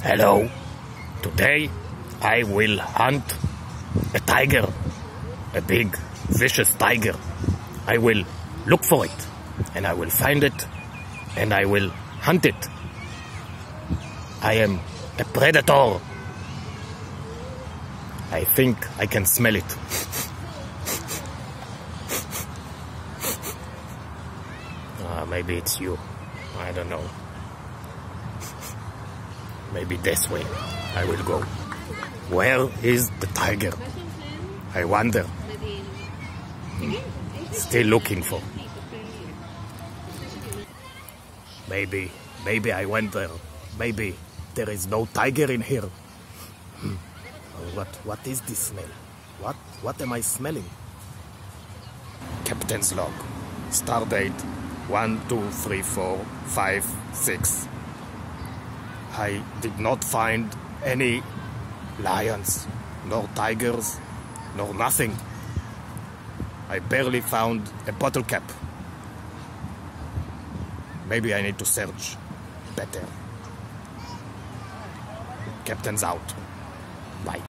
Hello. Today I will hunt a tiger. A big, vicious tiger. I will look for it. And I will find it. And I will hunt it. I am a predator. I think I can smell it. Ah, maybe it's you. I don't know. Maybe this way I will go. Where is the tiger? I wonder. Still looking for. Maybe, maybe I went there. Maybe there is no tiger in here. Hmm. What, what is this smell? What, what am I smelling? Captain's log. Star date 1, 2, 3, 4, 5, 6. I did not find any lions, nor tigers, nor nothing. I barely found a bottle cap. Maybe I need to search better. Captain's out. Bye.